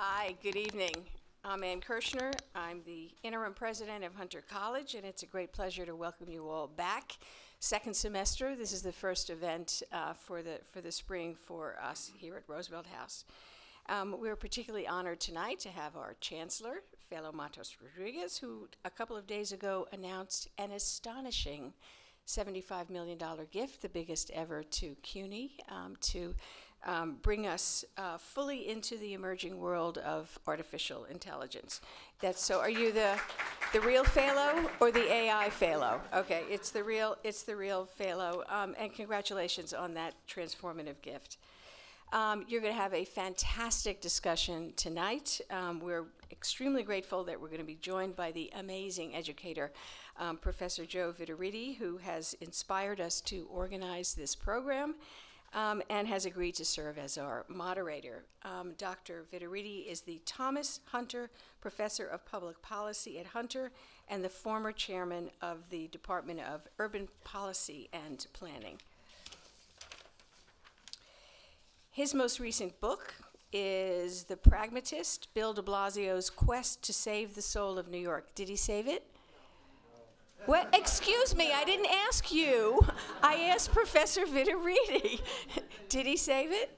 Hi, good evening. I'm Ann Kirschner. I'm the interim president of Hunter College, and it's a great pleasure to welcome you all back. Second semester, this is the first event uh, for, the, for the spring for us here at Roosevelt House. Um, we're particularly honored tonight to have our chancellor, Felo Matos Rodriguez, who a couple of days ago announced an astonishing $75 million gift, the biggest ever to CUNY, um, to um, bring us uh, fully into the emerging world of artificial intelligence. That's so. Are you the the real Phalo or the AI Phalo? Okay, it's the real. It's the real Phalo. Um, and congratulations on that transformative gift. Um, you're going to have a fantastic discussion tonight. Um, we're extremely grateful that we're going to be joined by the amazing educator, um, Professor Joe Viteritti, who has inspired us to organize this program um, and has agreed to serve as our moderator. Um, Dr. Viteritti is the Thomas Hunter Professor of Public Policy at Hunter and the former chairman of the Department of Urban Policy and Planning. His most recent book is The Pragmatist, Bill de Blasio's Quest to Save the Soul of New York. Did he save it? Well, excuse me, I didn't ask you. I asked Professor Viteritti. Did he save it?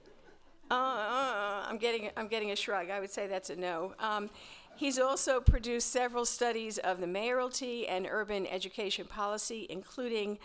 Uh, uh, I'm getting I'm getting a shrug. I would say that's a no. Um, he's also produced several studies of the mayoralty and urban education policy, including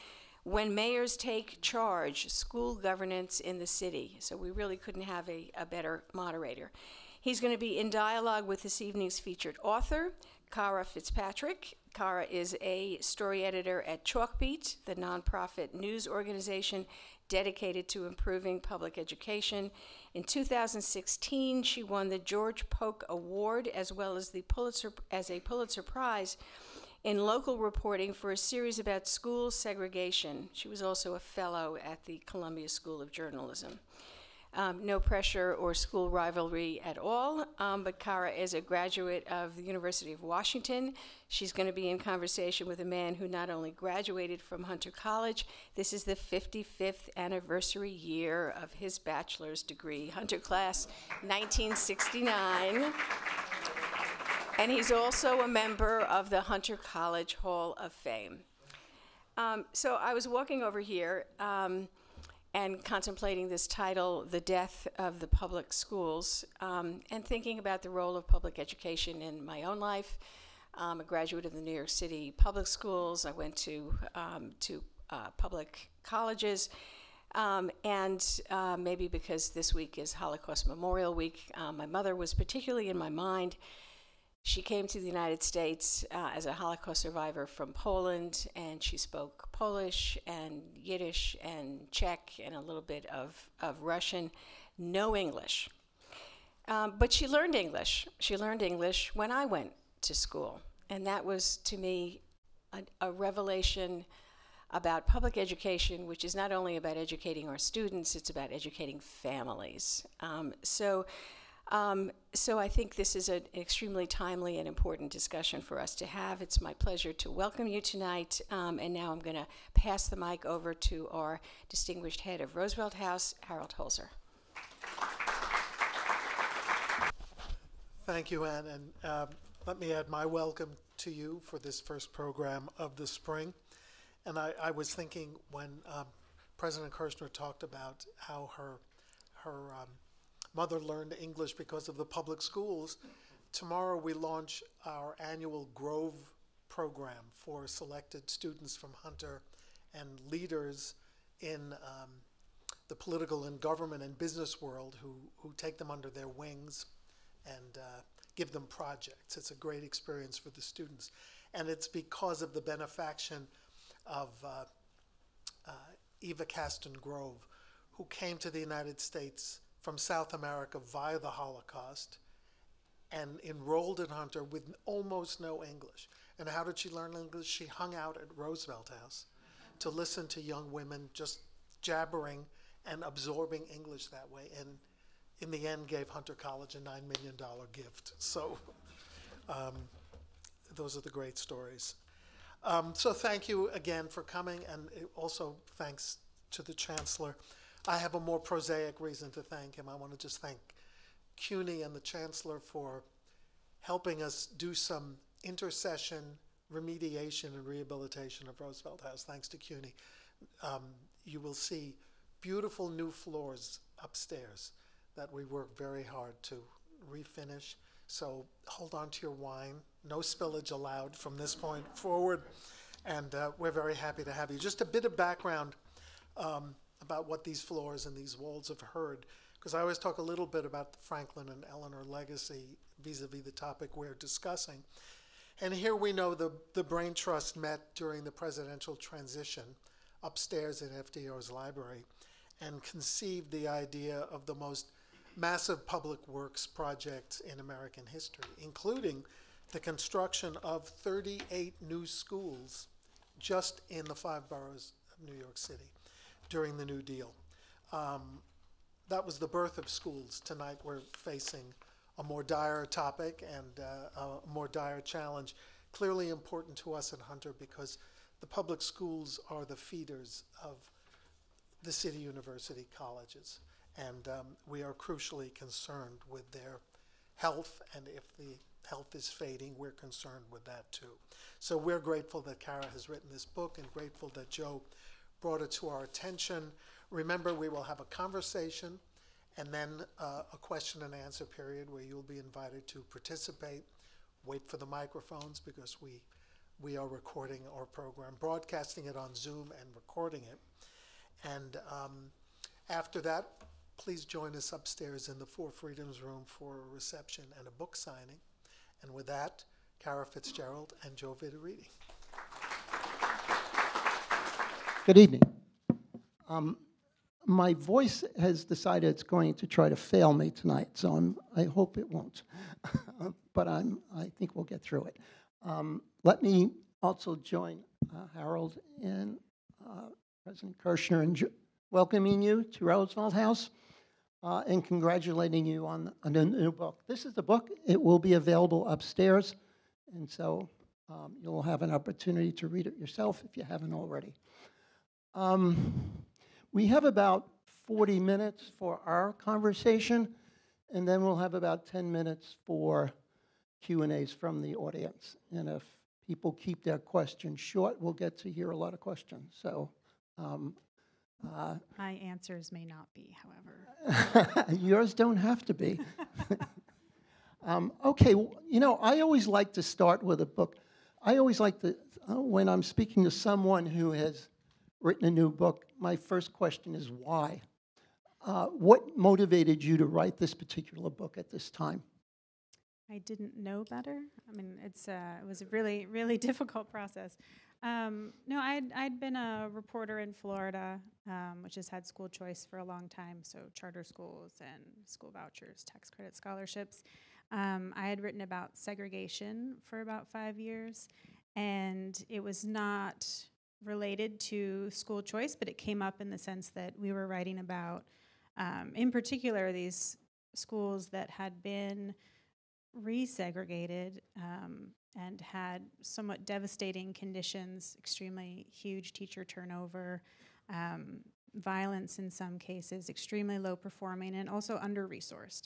when mayors take charge, school governance in the city. So we really couldn't have a, a better moderator. He's going to be in dialogue with this evening's featured author, Cara Fitzpatrick. Cara is a story editor at Chalkbeat, the nonprofit news organization dedicated to improving public education. In 2016, she won the George Polk Award as well as the Pulitzer as a Pulitzer Prize in local reporting for a series about school segregation. She was also a fellow at the Columbia School of Journalism. Um, no pressure or school rivalry at all, um, but Cara is a graduate of the University of Washington. She's going to be in conversation with a man who not only graduated from Hunter College, this is the 55th anniversary year of his bachelor's degree, Hunter class 1969. And he's also a member of the Hunter College Hall of Fame. Um, so I was walking over here. Um, and contemplating this title, The Death of the Public Schools, um, and thinking about the role of public education in my own life. I'm a graduate of the New York City public schools. I went to, um, to uh, public colleges. Um, and uh, maybe because this week is Holocaust Memorial Week, uh, my mother was particularly in my mind she came to the United States uh, as a Holocaust survivor from Poland, and she spoke Polish and Yiddish and Czech and a little bit of, of Russian, no English. Um, but she learned English. She learned English when I went to school. And that was, to me, a, a revelation about public education, which is not only about educating our students, it's about educating families. Um, so um, so I think this is an extremely timely and important discussion for us to have. It's my pleasure to welcome you tonight. Um, and now I'm going to pass the mic over to our distinguished head of Roosevelt House, Harold Holzer. Thank you, Ann. And um, let me add my welcome to you for this first program of the spring. And I, I was thinking when um, President Kirschner talked about how her, her um, mother learned English because of the public schools. Tomorrow we launch our annual Grove program for selected students from Hunter and leaders in um, the political and government and business world who, who take them under their wings and uh, give them projects. It's a great experience for the students. And it's because of the benefaction of uh, uh, Eva Kastan Grove, who came to the United States from South America via the Holocaust and enrolled at Hunter with almost no English. And how did she learn English? She hung out at Roosevelt House to listen to young women just jabbering and absorbing English that way. And in the end, gave Hunter College a $9 million gift. So um, those are the great stories. Um, so thank you again for coming, and also thanks to the Chancellor. I have a more prosaic reason to thank him. I want to just thank CUNY and the Chancellor for helping us do some intercession, remediation, and rehabilitation of Roosevelt House, thanks to CUNY. Um, you will see beautiful new floors upstairs that we worked very hard to refinish. So hold on to your wine. No spillage allowed from this point forward. And uh, we're very happy to have you. Just a bit of background um, about what these floors and these walls have heard, because I always talk a little bit about the Franklin and Eleanor legacy vis-a-vis the topic we're discussing. And here we know the, the Brain Trust met during the presidential transition upstairs in FDR's library and conceived the idea of the most massive public works projects in American history, including the construction of 38 new schools just in the five boroughs of New York City during the New Deal. Um, that was the birth of schools. Tonight we're facing a more dire topic and uh, a more dire challenge. Clearly important to us in Hunter because the public schools are the feeders of the city university colleges. And um, we are crucially concerned with their health, and if the health is fading, we're concerned with that too. So we're grateful that Cara has written this book and grateful that Joe brought it to our attention. Remember, we will have a conversation and then uh, a question and answer period where you'll be invited to participate. Wait for the microphones because we, we are recording our program, broadcasting it on Zoom and recording it. And um, after that, please join us upstairs in the Four Freedoms Room for a reception and a book signing. And with that, Cara Fitzgerald and Joe Viteritti. Good evening. Um, my voice has decided it's going to try to fail me tonight, so I'm, I hope it won't. but I'm, I think we'll get through it. Um, let me also join uh, Harold and uh, President Kirschner in welcoming you to Roosevelt House uh, and congratulating you on, on the new book. This is the book. It will be available upstairs, and so um, you'll have an opportunity to read it yourself if you haven't already. Um, we have about 40 minutes for our conversation, and then we'll have about 10 minutes for Q&As from the audience. And if people keep their questions short, we'll get to hear a lot of questions. So um, uh, My answers may not be, however. yours don't have to be. um, okay, you know, I always like to start with a book. I always like to, uh, when I'm speaking to someone who has written a new book, my first question is why? Uh, what motivated you to write this particular book at this time? I didn't know better. I mean, it's uh, it was a really really difficult process. Um, no, I'd I'd been a reporter in Florida, um, which has had school choice for a long time, so charter schools and school vouchers, tax credit scholarships. Um, I had written about segregation for about five years, and it was not related to school choice, but it came up in the sense that we were writing about, um, in particular, these schools that had been resegregated um, and had somewhat devastating conditions, extremely huge teacher turnover, um, violence in some cases, extremely low performing, and also under resourced.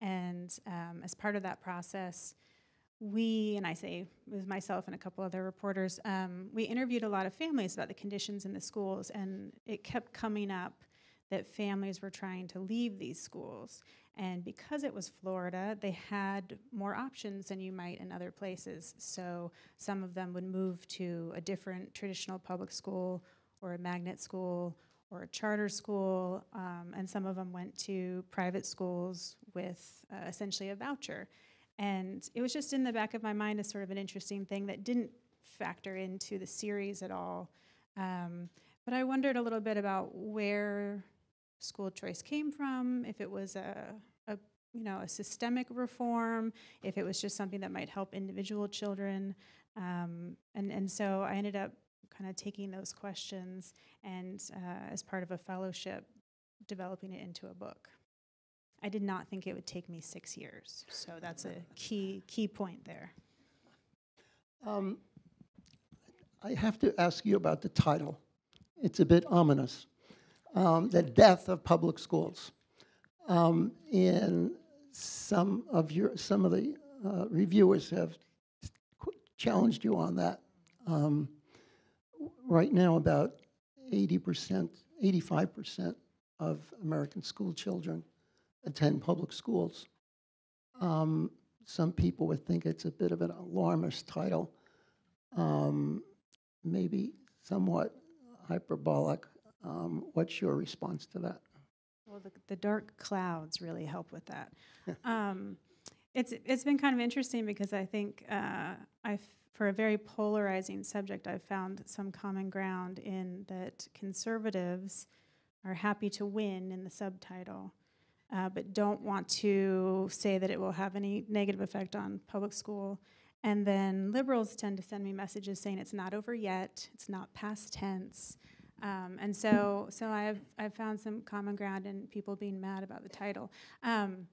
And um, as part of that process, we, and I say with myself and a couple other reporters, um, we interviewed a lot of families about the conditions in the schools, and it kept coming up that families were trying to leave these schools. And because it was Florida, they had more options than you might in other places. So some of them would move to a different traditional public school or a magnet school or a charter school, um, and some of them went to private schools with uh, essentially a voucher. And it was just in the back of my mind as sort of an interesting thing that didn't factor into the series at all. Um, but I wondered a little bit about where school choice came from, if it was a, a you know a systemic reform, if it was just something that might help individual children, um, and and so I ended up kind of taking those questions and uh, as part of a fellowship, developing it into a book. I did not think it would take me six years, so that's a key key point there. Um, I have to ask you about the title. It's a bit ominous. Um, the death of public schools. Um, and some of your, some of the uh, reviewers have challenged you on that. Um, Right now, about 80%, 85% of American school children attend public schools. Um, Some people would think it's a bit of an alarmist title, um, maybe somewhat hyperbolic. Um, What's your response to that? Well, the, the dark clouds really help with that. um, it's it's been kind of interesting because I think uh, I for a very polarizing subject, I've found some common ground in that conservatives are happy to win in the subtitle, uh, but don't want to say that it will have any negative effect on public school. And then liberals tend to send me messages saying it's not over yet, it's not past tense. Um, and so, so I've, I've found some common ground in people being mad about the title. Um,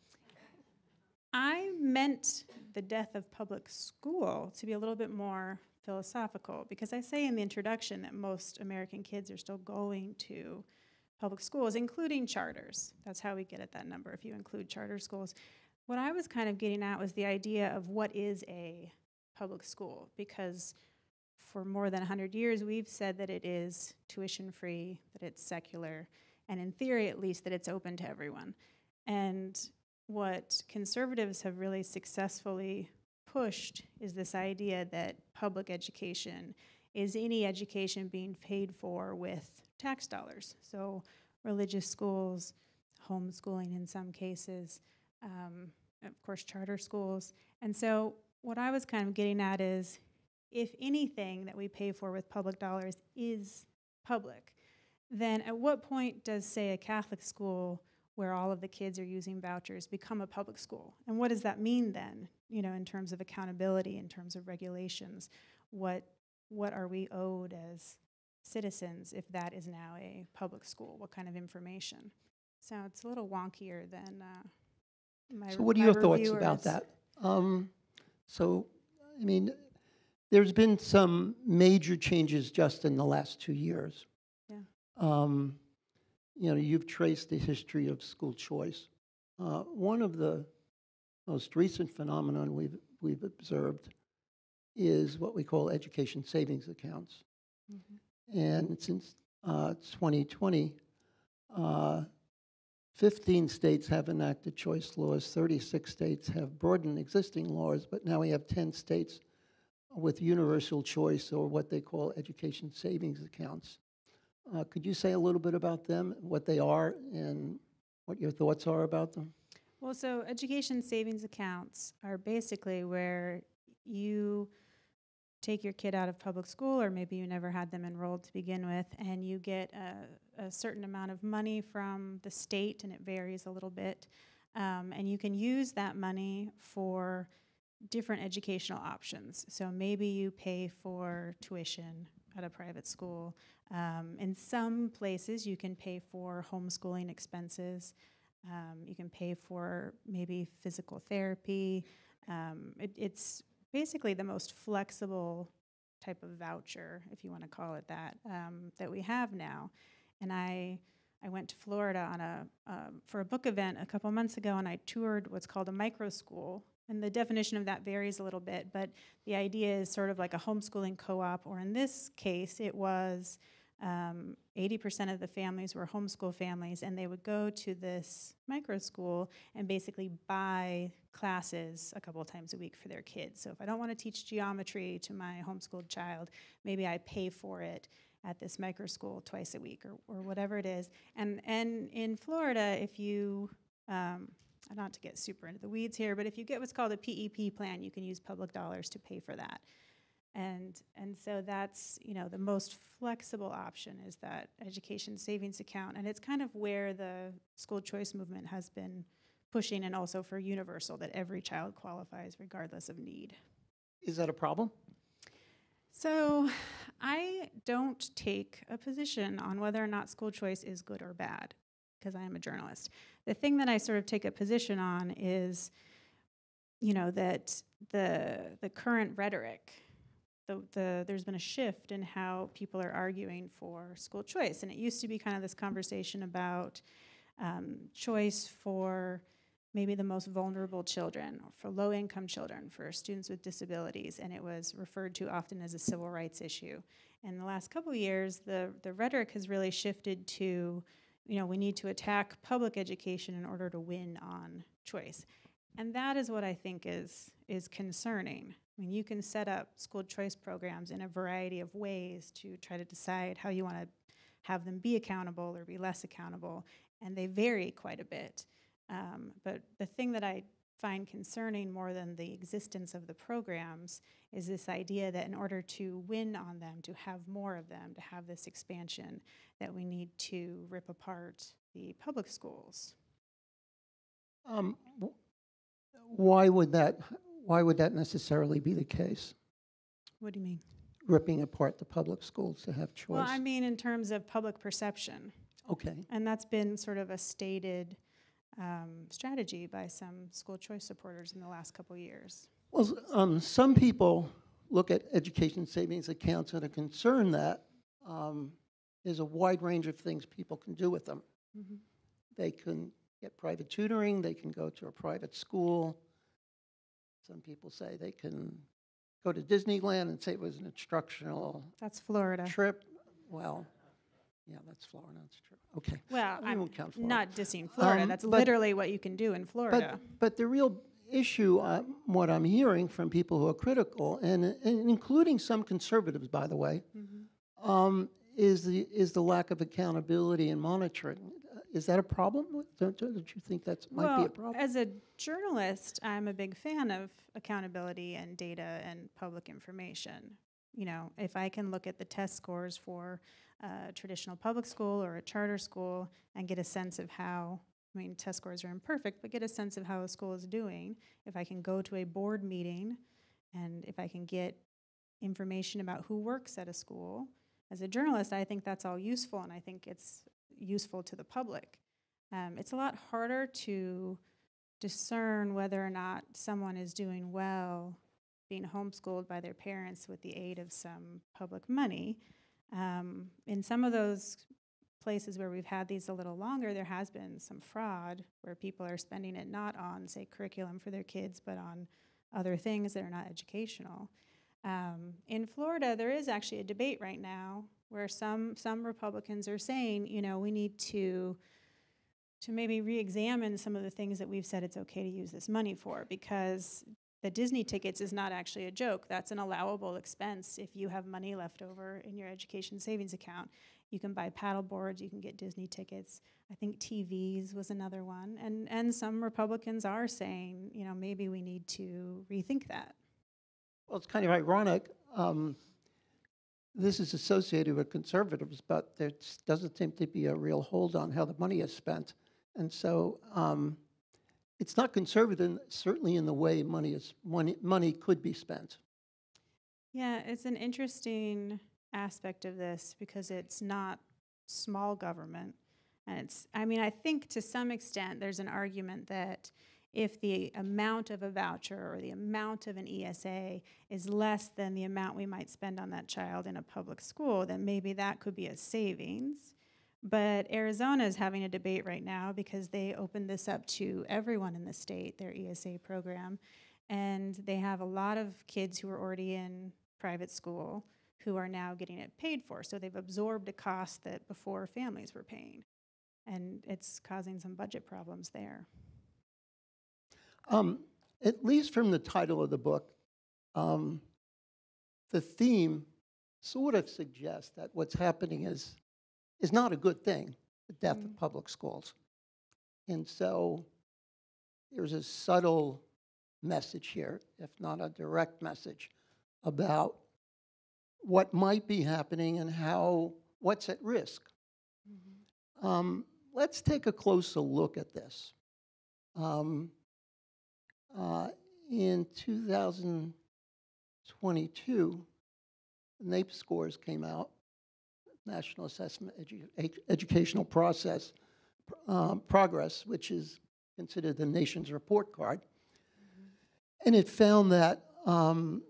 I meant the death of public school to be a little bit more philosophical because I say in the introduction that most American kids are still going to public schools, including charters. That's how we get at that number if you include charter schools. What I was kind of getting at was the idea of what is a public school because for more than 100 years we've said that it is tuition free, that it's secular, and in theory at least that it's open to everyone. And what conservatives have really successfully pushed is this idea that public education is any education being paid for with tax dollars. So, religious schools, homeschooling in some cases, um, of course, charter schools. And so, what I was kind of getting at is if anything that we pay for with public dollars is public, then at what point does, say, a Catholic school where all of the kids are using vouchers become a public school? And what does that mean then, you know, in terms of accountability, in terms of regulations? What, what are we owed as citizens if that is now a public school? What kind of information? So it's a little wonkier than uh, my So what are your thoughts about that? Um, So, I mean, there's been some major changes just in the last two years. Yeah. Um, You know, you've traced the history of school choice. Uh, One of the most recent phenomenon we've, we've observed is what we call education savings accounts. Mhm. And since uh, 2020, uh, 15 states have enacted choice laws, 36 states have broadened existing laws, but now we have 10 states with universal choice or what they call education savings accounts. Uh, Could you say a little bit about them, what they are, and what your thoughts are about them? Well, so education savings accounts are basically where you take your kid out of public school, or maybe you never had them enrolled to begin with, and you get a, a certain amount of money from the state, and it varies a little bit. Um, and you can use that money for different educational options. So maybe you pay for tuition at a private school. Um, in some places, you can pay for homeschooling expenses. Um, you can pay for maybe physical therapy. Um, it, it's basically the most flexible type of voucher, if you want to call it that, um, that we have now. And I, I went to Florida on a um, for a book event a couple months ago, and I toured what's called a micro school. And the definition of that varies a little bit, but the idea is sort of like a homeschooling co-op, or in this case, it was um, 80% of the families were homeschool families, and they would go to this micro school and basically buy classes a couple of times a week for their kids. So if I don't want to teach geometry to my homeschooled child, maybe I pay for it at this micro school twice a week or, or whatever it is. And, and in Florida, if you, um, not to get super into the weeds here, but if you get what's called a PEP plan, you can use public dollars to pay for that. And, and so that's, you know, the most flexible option is that education savings account. And it's kind of where the school choice movement has been pushing and also for universal, that every child qualifies regardless of need. Is that a problem? So I don't take a position on whether or not school choice is good or bad because I am a journalist. The thing that I sort of take a position on is, you know, that the the current rhetoric, the, the there's been a shift in how people are arguing for school choice, and it used to be kind of this conversation about um, choice for maybe the most vulnerable children, or for low income children, for students with disabilities, and it was referred to often as a civil rights issue. In the last couple of years, the, the rhetoric has really shifted to, you know, we need to attack public education in order to win on choice. And that is what I think is, is concerning. I mean, you can set up school choice programs in a variety of ways to try to decide how you want to have them be accountable or be less accountable, and they vary quite a bit. Um, but the thing that I find concerning more than the existence of the programs is this idea that in order to win on them, to have more of them, to have this expansion, that we need to rip apart the public schools. Um, Why would that, why would that necessarily be the case? What do you mean? Ripping apart the public schools to have choice? Well, I mean in terms of public perception. Okay, And that's been sort of a stated um, strategy by some school choice supporters in the last couple years. well, um, some people look at education savings accounts and are concerned that um, there's a wide range of things people can do with them. Mhm. They can get private tutoring, they can go to a private school. Some people say they can go to Disneyland and say it was an instructional That's Florida. trip. Well, yeah, that's Florida, that's true. Okay. Well, We I'm won't count Florida. not dissing Florida. Um, That's but- literally what you can do in Florida. But, but the real issue, uh, what I'm hearing from people who are critical, and, and including some conservatives, by the way, Mm-hmm. um, is the is the lack of accountability and monitoring. Is that a problem? Don't, don't you think that might well, be a problem? as a journalist, I'm a big fan of accountability and data and public information. You know, if I can look at the test scores for a traditional public school or a charter school and get a sense of how, I mean, test scores are imperfect, but get a sense of how a school is doing, if I can go to a board meeting and if I can get information about who works at a school, as a journalist, I think that's all useful and I think it's useful to the public. Um, it's a lot harder to discern whether or not someone is doing well being homeschooled by their parents with the aid of some public money. Um, in some of those places where we've had these a little longer, there has been some fraud where people are spending it not on, say, curriculum for their kids, but on other things that are not educational. Um, in Florida, there is actually a debate right now where some some Republicans are saying, you know, we need to to maybe re-examine some of the things that we've said it's okay to use this money for because the Disney tickets is not actually a joke. That's an allowable expense if you have money left over in your education savings account. You can buy paddle boards, you can get Disney tickets. I think TVs was another one. And and some Republicans are saying, you know, maybe we need to rethink that. Well, it's kind of ironic. Um, this is associated with conservatives, but there doesn't seem to be a real hold on how the money is spent. And so um, it's not conservative, certainly in the way money is money, money could be spent. Yeah, it's an interesting aspect of this because it's not small government. And it's, I mean, I think to some extent there's an argument that if the amount of a voucher or the amount of an ESA is less than the amount we might spend on that child in a public school, then maybe that could be a savings. But Arizona is having a debate right now because they opened this up to everyone in the state, their ESA program. And they have a lot of kids who are already in private school who are now getting it paid for. So they've absorbed a cost that before families were paying. And it's causing some budget problems there. Um, at least from the title of the book, um, the theme sort of suggests that what's happening is, is not a good thing, the death of public schools. And so there's a subtle message here, if not a direct message, about what might be happening and how, what's at risk. Um, let's take a closer look at this. Um, uh, in 2022, NAEP scores came out, National Assessment Edu- Ed- Educational Process um, Progress, which is considered the nation's report card. And it found that um,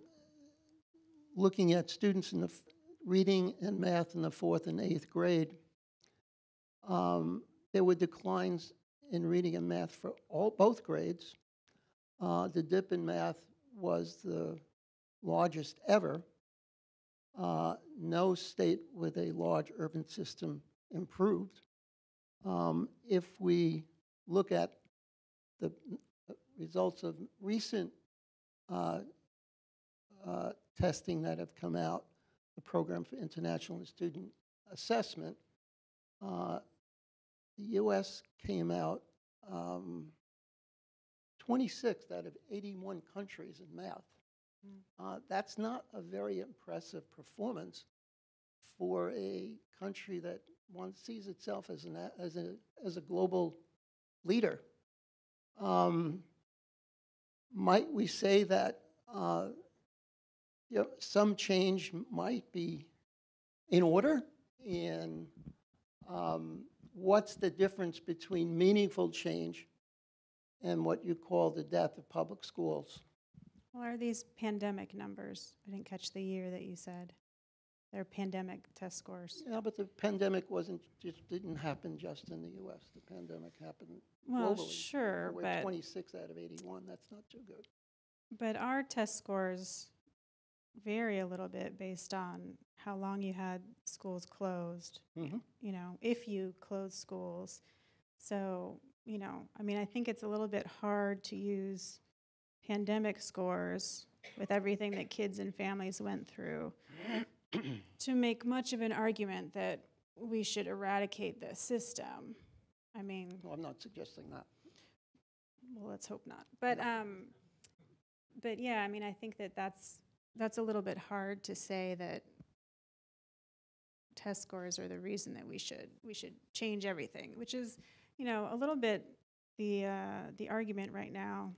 looking at students in the f- reading and math in the fourth and eighth grade, um, there were declines in reading and math for all, both grades. Uh, The dip in math was the largest ever. Uh, No state with a large urban system improved. Um, If we look at the results of recent uh, uh, testing that have come out, the Program for International Student Assessment, uh, the U.S. came out um, 26th out of 81 countries in math. Uh, That's not a very impressive performance for a country that one sees itself as an, a- as a, as a global leader. Um, Might we say that, uh, you know, some change might be in order? And um, what's the difference between meaningful change and what you call the death of public schools? Well, are these pandemic numbers? I didn't catch the year that you said. They're pandemic test scores. Yeah, but the pandemic wasn't, just didn't happen just in the US. The pandemic happened Well, globally. sure, We're but 26 out of 81, that's not too good. but our test scores vary a little bit based on how long you had schools closed. Mm-hmm. You know, if you closed schools. So, you know, I mean, I think it's a little bit hard to use pandemic scores with everything that kids and families went through to make much of an argument that we should eradicate the system. I mean, No, I'm not suggesting that. well, let's hope not. But um, but yeah, I mean, I think that that's that's a little bit hard to say that test scores are the reason that we should we should change everything, which is, you know, a little bit the uh, the argument right now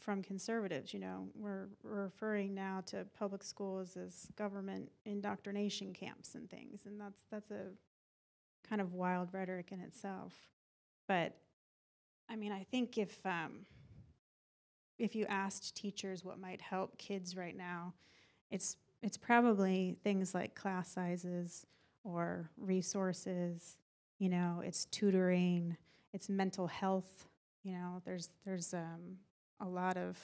from conservatives. You know, we're, referring now to public schools as government indoctrination camps and things, and that's that's a kind of wild rhetoric in itself. But I mean, I think if um, if you asked teachers what might help kids right now, it's it's probably things like class sizes or resources. You know, it's tutoring, it's mental health. You know, there's there's um, a lot of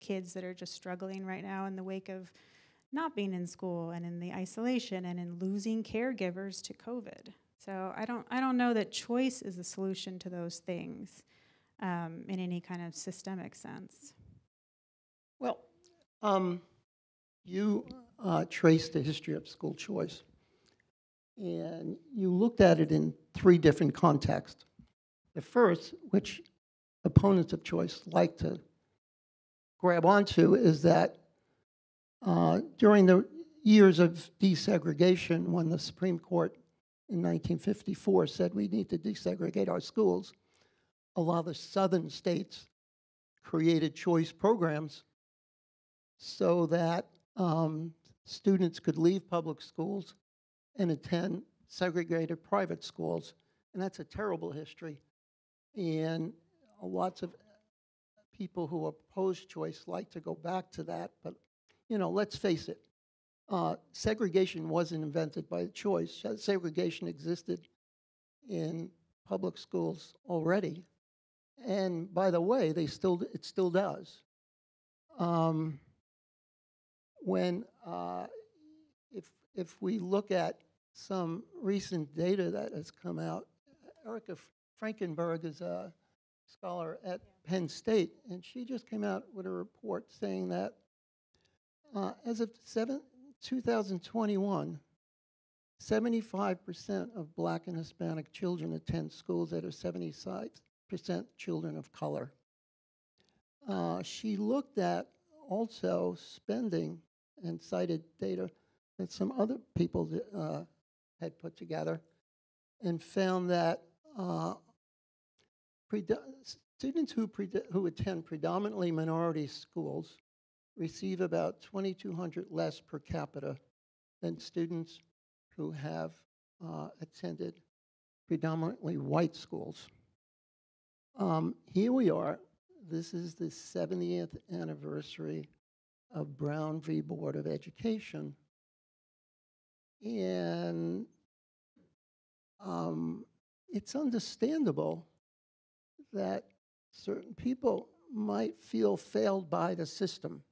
kids that are just struggling right now in the wake of not being in school and in the isolation and in losing caregivers to COVID. So I don't I don't know that choice is a solution to those things um, in any kind of systemic sense. Well, um, you uh, traced the history of school choice, and you looked at it in three different contexts. The first, which opponents of choice like to grab onto, is that uh, during the years of desegregation, when the Supreme Court in 1954 said we need to desegregate our schools, a lot of the southern states created choice programs so that um, students could leave public schools and attend segregated private schools. And that's a terrible history. And lots of people who oppose choice like to go back to that. But, you know, let's face it, uh, segregation wasn't invented by choice. Segregation existed in public schools already. And by the way, they still, it still does. Um, when, uh, if, if we look at some recent data that has come out, Erica Frankenberg is a scholar at Penn State, and she just came out with a report saying that uh, as of seven, 2021, 75% of black and Hispanic children attend schools that are 75% children of color. Uh, she looked at also spending and cited data that some other people uh, had put together and found that uh, students who, who attend predominantly minority schools receive about 2,200 less per capita than students who have uh, attended predominantly white schools. Um, here we are. This is the 70th anniversary of Brown v. Board of Education. And um, it's understandable that certain people might feel failed by the system.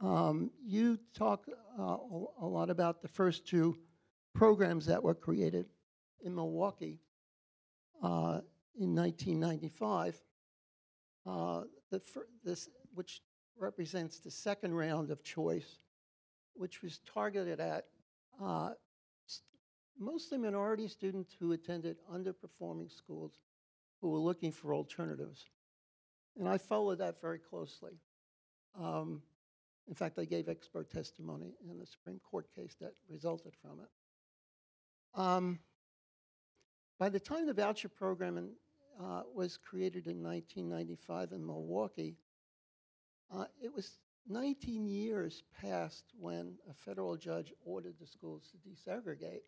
Um, you talk uh, a lot about the first two programs that were created in Milwaukee uh, in 1995. Uh, this, which represents the second round of choice, which was targeted at uh, mostly minority students who attended underperforming schools who were looking for alternatives. And I followed that very closely. Um, in fact, I gave expert testimony in the Supreme Court case that resulted from it. Um, by the time the voucher program in, uh, was created in 1995 in Milwaukee, uh, it was 19 years passed when a federal judge ordered the schools to desegregate.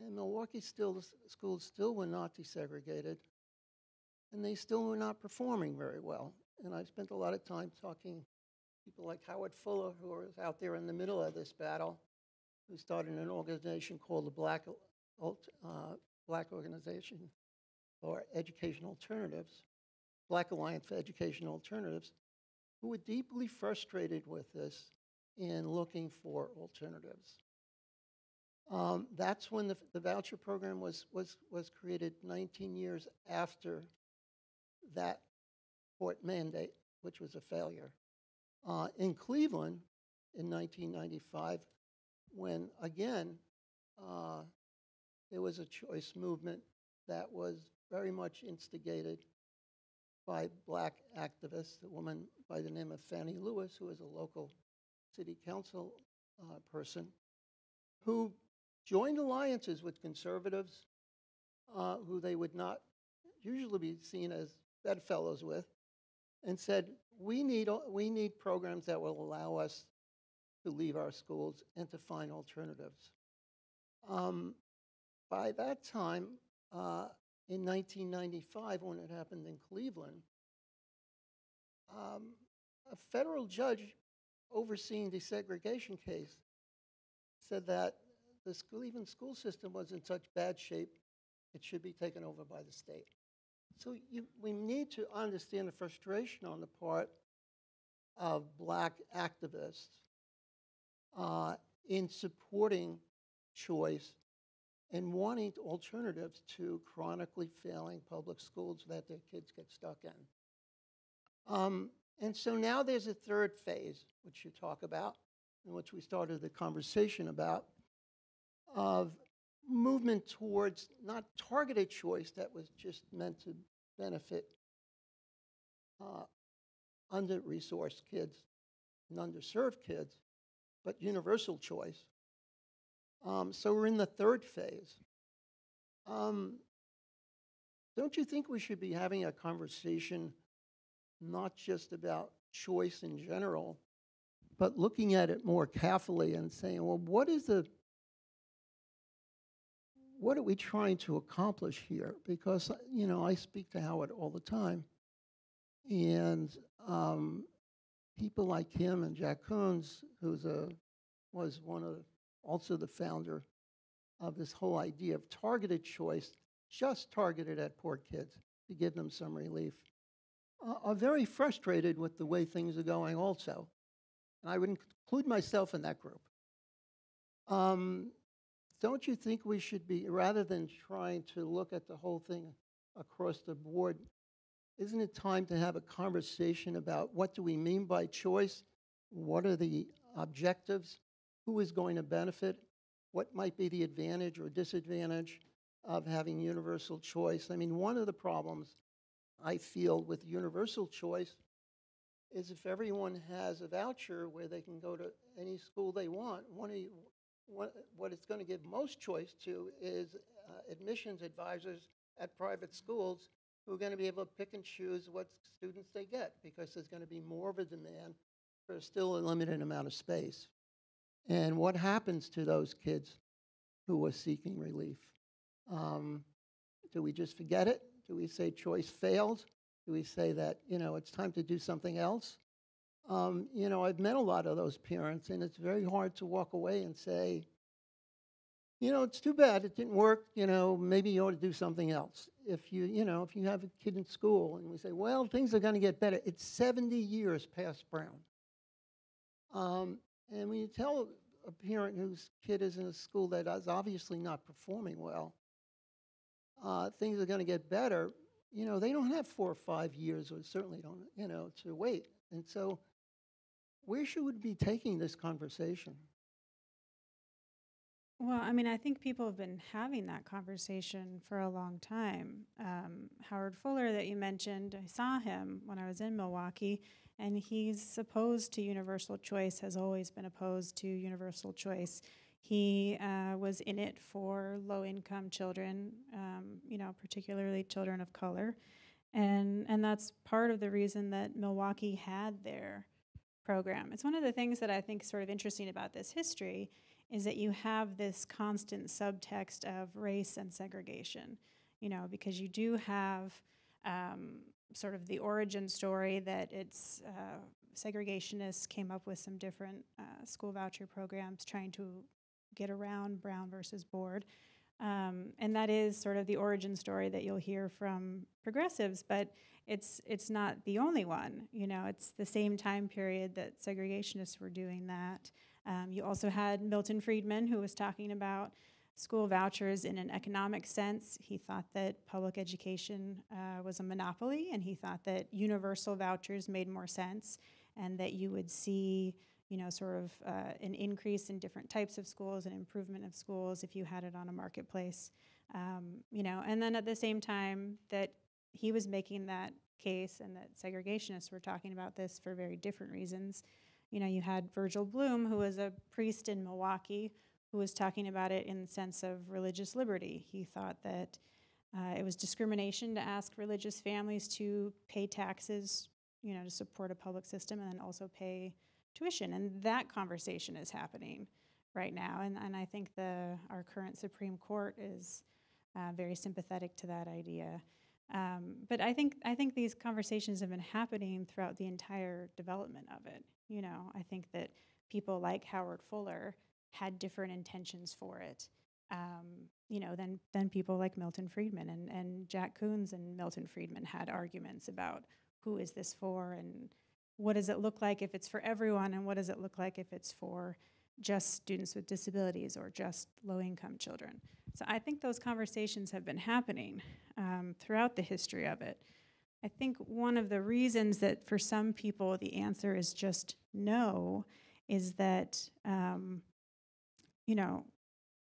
And Milwaukee still, schools still were not desegregated, and they still were not performing very well. And I've spent a lot of time talking to people like Howard Fuller, who was out there in the middle of this battle, who started an organization called the Black, uh, Black Organization for Education Alternatives, Black Alliance for Education Alternatives, who were deeply frustrated with this in looking for alternatives. Um, that's when the, the voucher program was, was, was created 19 years after that court mandate, which was a failure. Uh, in Cleveland in 1995, when again uh, there was a choice movement that was very much instigated by black activists, a woman by the name of Fannie Lewis, who is a local city council uh, person, who joined alliances with conservatives uh, who they would not usually be seen as bedfellows with, and said, we need, we need programs that will allow us to leave our schools and to find alternatives. Um, by that time, uh, in 1995, when it happened in Cleveland, um, a federal judge overseeing desegregation case said that the Cleveland school system was in such bad shape, it should be taken over by the state. So you, we need to understand the frustration on the part of black activists uh, in supporting choice and wanting alternatives to chronically failing public schools that their kids get stuck in. Um, and so now there's a third phase, which you talk about, and which we started the conversation about, of movement towards not targeted choice that was just meant to benefit uh, under-resourced kids and underserved kids, but universal choice. Um, so we're in the third phase. Um, don't you think we should be having a conversation not just about choice in general, but looking at it more carefully and saying, well, what is the what are we trying to accomplish here? Because uh, you know, I speak to Howard all the time, and um, people like him and Jack Coons, who's a was one of also the founder of this whole idea of targeted choice, just targeted at poor kids to give them some relief, uh, are very frustrated with the way things are going. Also, and I would include myself in that group. Um, don't you think we should be, rather than trying to look at the whole thing across the board, isn't it time to have a conversation about what do we mean by choice? What are the objectives? Who is going to benefit? What might be the advantage or disadvantage of having universal choice? I mean, one of the problems I feel with universal choice is if everyone has a voucher where they can go to any school they want, one of you, what, what it's going to give most choice to is uh, admissions advisors at private schools who are going to be able to pick and choose what students they get because there's going to be more of a demand for still a limited amount of space. And what happens to those kids who are seeking relief? Um, do we just forget it? Do we say choice failed? Do we say that, you know, it's time to do something else? Um, you know, I've met a lot of those parents, and it's very hard to walk away and say, you know, it's too bad it didn't work. You know, maybe you ought to do something else. If you, you know, if you have a kid in school and we say, well, things are going to get better, it's 70 years past Brown. Um, and when you tell a parent whose kid is in a school that is obviously not performing well, uh, things are going to get better, you know, they don't have four or five years, or certainly don't, you know, to wait. And so, where should we be taking this conversation? Well, I mean, I think people have been having that conversation for a long time. Um, Howard Fuller, that you mentioned, I saw him when I was in Milwaukee, and he's opposed to universal choice, has always been opposed to universal choice. He uh, was in it for low income children, um, you know, particularly children of color. And, and that's part of the reason that Milwaukee had their program. It's one of the things that I think is sort of interesting about this history is that you have this constant subtext of race and segregation, you know, because you do have um, sort of the origin story that it's uh, segregationists came up with some different uh, school voucher programs trying to get around Brown versus Board. Um, and that is sort of the origin story that you'll hear from progressives, but it's it's not the only one. You know, it's the same time period that segregationists were doing that. Um, you also had Milton Friedman, who was talking about school vouchers in an economic sense. He thought that public education uh, was a monopoly, and he thought that universal vouchers made more sense, and that you would see, you know, sort of uh, an increase in different types of schools and improvement of schools if you had it on a marketplace. Um, you know, and then at the same time that he was making that case, and that segregationists were talking about this for very different reasons you know, you had Virgil Blum, who was a priest in Milwaukee, who was talking about it in the sense of religious liberty. He thought that uh, it was discrimination to ask religious families to pay taxes, you know, to support a public system and then also pay tuition. And that conversation is happening right now. And, and I think the, our current Supreme Court is uh, very sympathetic to that idea. Um, but I think I think these conversations have been happening throughout the entire development of it. You know, I think that people like Howard Fuller had different intentions for it. Um, you know, than than people like Milton Friedman and and Jack Coons and Milton Friedman had arguments about who is this for and what does it look like if it's for everyone and what does it look like if it's for just students with disabilities or just low income children. So I think those conversations have been happening um, throughout the history of it. I think one of the reasons that for some people the answer is just no is that, um, you know,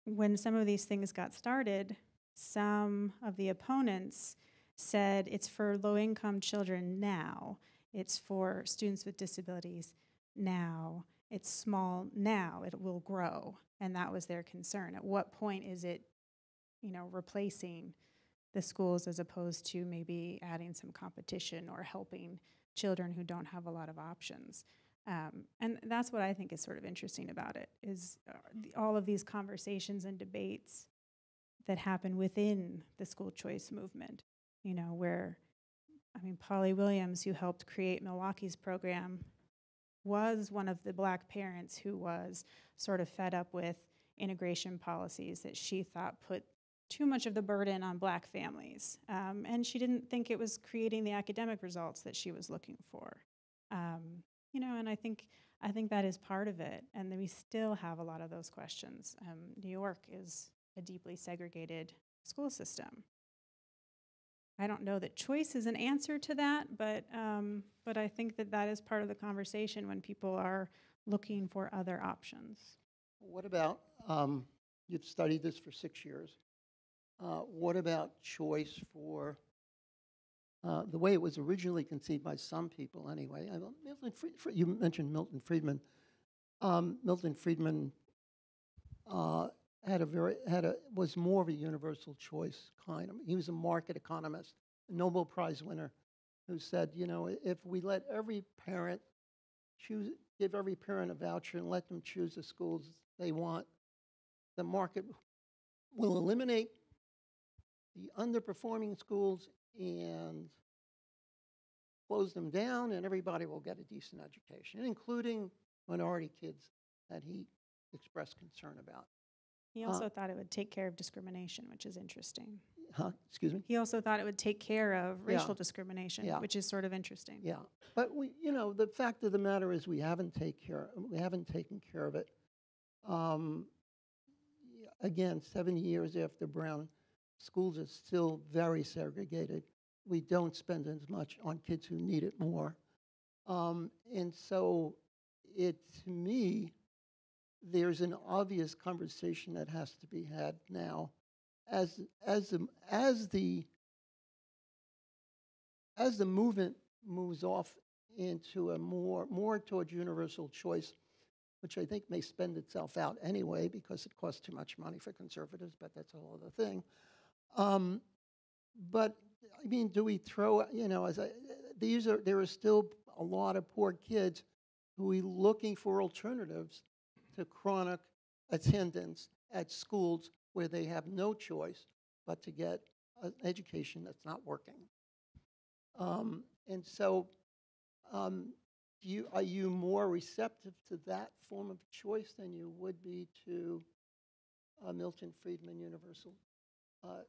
when some of these things got started, some of the opponents said it's for low income children now, it's for students with disabilities now, it's small now, it will grow. And that was their concern. At what point is it, you know, replacing the schools as opposed to maybe adding some competition or helping children who don't have a lot of options? Um, and that's what I think is sort of interesting about it is uh, the, all of these conversations and debates that happen within the school choice movement. You know, where I mean, Polly Williams, who helped create Milwaukee's program, was one of the black parents who was sort of fed up with integration policies that she thought put too much of the burden on black families. Um, and she didn't think it was creating the academic results that she was looking for. Um, you know, and I think I think that is part of it. And we still have a lot of those questions. Um, New York is a deeply segregated school system. I don't know that choice is an answer to that, but um, but I think that that is part of the conversation when people are looking for other options. What about, um, you've studied this for six years. Uh, what about choice for uh, the way it was originally conceived by some people, anyway? I Milton Fried, Fri- you mentioned Milton Friedman. Um, Milton Friedman uh, had a very had a was more of a universal choice kind. I mean, he was a market economist, a Nobel Prize winner, who said, you know, if we let every parent choose, give every parent a voucher and let them choose the schools they want, the market will eliminate the underperforming schools and close them down, and everybody will get a decent education, including minority kids that he expressed concern about. He Uh, also thought it would take care of discrimination, which is interesting. Huh, excuse me? He also thought it would take care of Yeah. racial discrimination, Yeah. which is sort of interesting. Yeah, but we, you know, the fact of the matter is we haven't take care, we haven't taken care of it. Um, Again, seven years after Brown, schools are still very segregated. We don't spend as much on kids who need it more. Um, And so it, to me, there's an obvious conversation that has to be had now as, as, the- as the as the movement moves off into a more, more towards universal choice, which I think may spend itself out anyway because it costs too much money for conservatives, but that's a whole other thing. Um, but I mean, do we throw, you know, as I, these are, there are still a lot of poor kids who are looking for alternatives to chronic attendance at schools where they have no choice but to get an education that's not working. Um, and so, um, you, are you more receptive to that form of choice than you would be to uh, Milton Friedman Universal uh,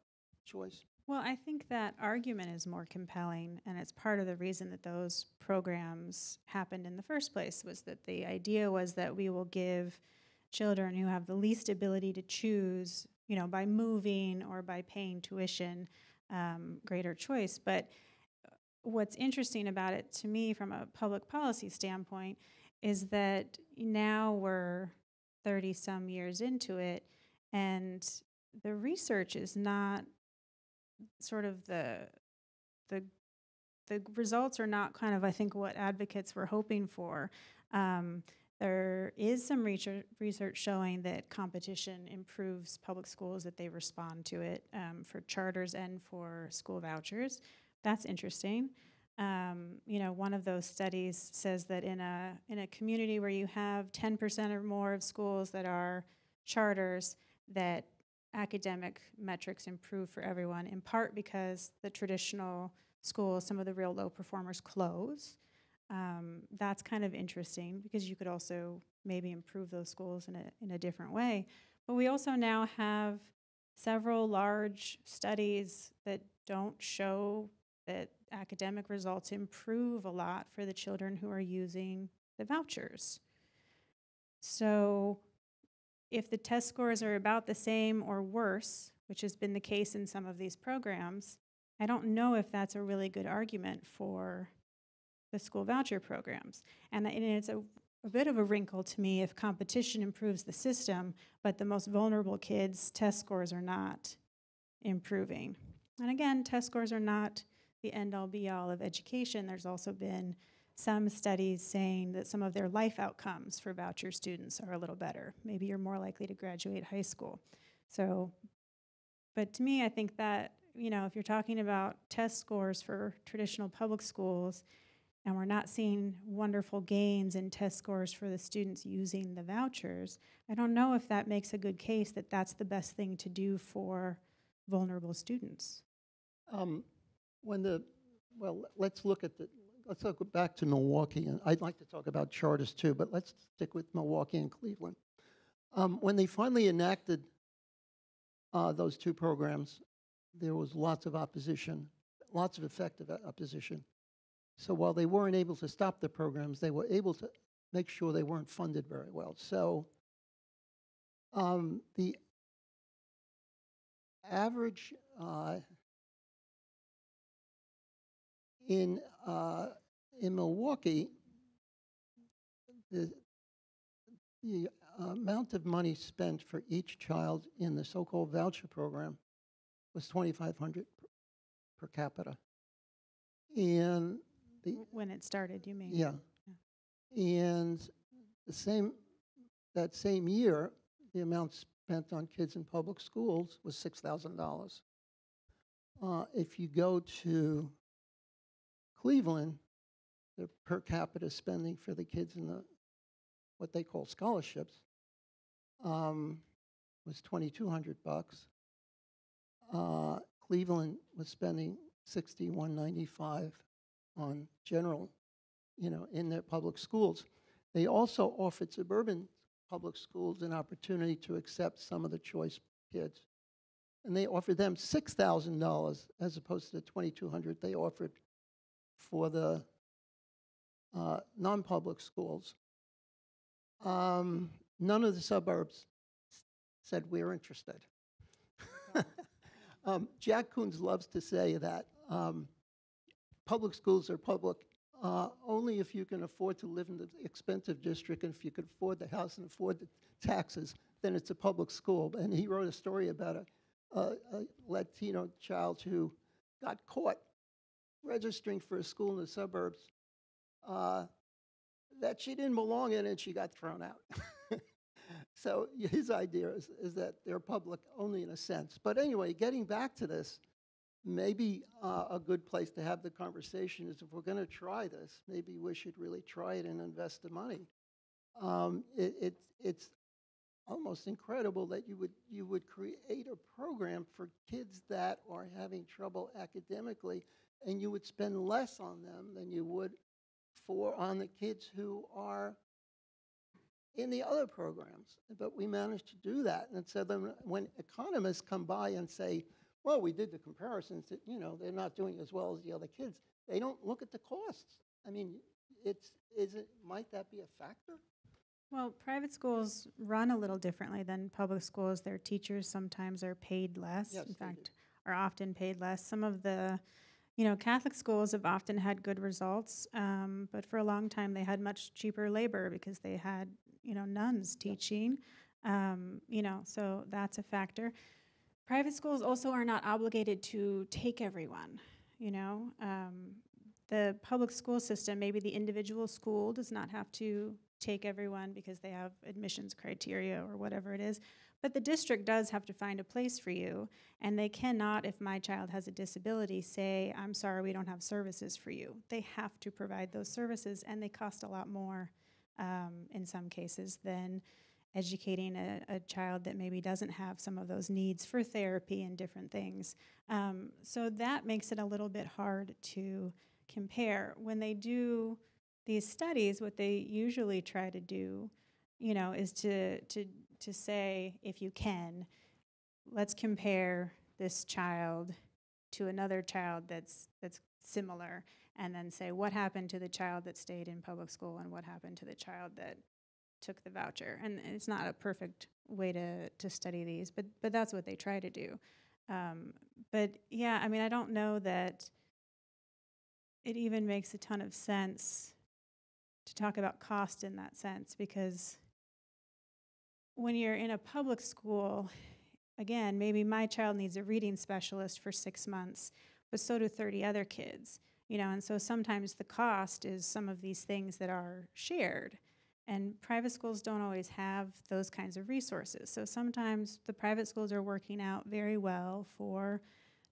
choice? Well, I think that argument is more compelling, and it's part of the reason that those programs happened in the first place. Was that the idea was that we will give children who have the least ability to choose, you know, by moving or by paying tuition, um, greater choice. But what's interesting about it to me, from a public policy standpoint, is that now we're thirty some years into it, and the research is not sort of the the the results are not kind of I think what advocates were hoping for. Um, there is some research showing that competition improves public schools that they respond to it um, for charters and for school vouchers. That's interesting. Um, you know, one of those studies says that in a in a community where you have 10% or more of schools that are charters, that academic metrics improve for everyone, in part because the traditional schools, some of the real low performers close. Um, that's kind of interesting because you could also maybe improve those schools in a, in a different way. But we also now have several large studies that don't show that academic results improve a lot for the children who are using the vouchers. So if the test scores are about the same or worse, which has been the case in some of these programs, I don't know if that's a really good argument for the school voucher programs. And, and it's a, a bit of a wrinkle to me if competition improves the system, but the most vulnerable kids' test scores are not improving. And again, test scores are not the end all be all of education. There's also been some studies saying that some of their life outcomes for voucher students are a little better. Maybe you're more likely to graduate high school. So, but to me, I think that, you know, if you're talking about test scores for traditional public schools, and we're not seeing wonderful gains in test scores for the students using the vouchers, I don't know if that makes a good case that that's the best thing to do for vulnerable students. Um, when the, well, let's look at the, let's look back to Milwaukee, and I'd like to talk about charters too, but let's stick with Milwaukee and Cleveland. Um, when they finally enacted uh, those two programs, there was lots of opposition, lots of effective opposition. So while they weren't able to stop the programs, they were able to make sure they weren't funded very well. So um, the average uh, in uh, in Milwaukee, the the amount of money spent for each child in the so-called voucher program was 2,500 per capita, and the When it started, you mean? yeah, and the same that same year, the amount spent on kids in public schools was six thousand dollars. Uh, if you go to Cleveland, the per capita spending for the kids in the what they call scholarships um, was twenty two hundred bucks. Uh, Cleveland was spending sixty one ninety five on general, you know, in their public schools. They also offered suburban public schools an opportunity to accept some of the choice kids. And they offered them $6,000 as opposed to the 2,200 they offered for the uh, non-public schools. Um, None of the suburbs said we're interested. Um, Jack Coons loves to say that um, public schools are public uh, only if you can afford to live in the expensive district and if you can afford the house and afford the taxes, then it's a public school. And he wrote a story about a, a, a Latino child who got caught registering for a school in the suburbs uh, that she didn't belong in and she got thrown out. so his idea is, is that they're public only in a sense. But anyway, getting back to this, maybe uh, a good place to have the conversation is if we're going to try this, maybe we should really try it and invest the money. Um, it, it, it's almost incredible that you would you would create a program for kids that are having trouble academically, and you would spend less on them than you would for on the kids who are in the other programs. But we managed to do that, and so then when economists come by and say, well, we did the comparisons that, you know, they're not doing as well as the other kids. They don't look at the costs. I mean, it's, is it, might that be a factor? Well, private schools run a little differently than public schools. Their teachers sometimes are paid less. Yes, In they do. fact, are often paid less. Some of the, you know, Catholic schools have often had good results, um, but for a long time they had much cheaper labor because they had, you know, nuns teaching. Um, you know, so that's a factor. Private schools also are not obligated to take everyone. You know, um, the public school system, maybe the individual school does not have to take everyone because they have admissions criteria or whatever it is. But the district does have to find a place for you, and they cannot, if my child has a disability, say, I'm sorry, we don't have services for you. They have to provide those services, and they cost a lot more um, in some cases than educating a, a child that maybe doesn't have some of those needs for therapy and different things. Um, so that makes it a little bit hard to compare. When they do these studies, what they usually try to do, you know, is to to to say, if you can, let's compare this child to another child that's that's similar, and then say what happened to the child that stayed in public school and what happened to the child that took the voucher. And it's not a perfect way to to study these, but but that's what they try to do. Um, but yeah, I mean, I don't know that it even makes a ton of sense to talk about cost in that sense because when you're in a public school, again, maybe my child needs a reading specialist for six months, but so do 30 other kids, you know, and so sometimes the cost is some of these things that are shared. And private schools don't always have those kinds of resources. So sometimes the private schools are working out very well for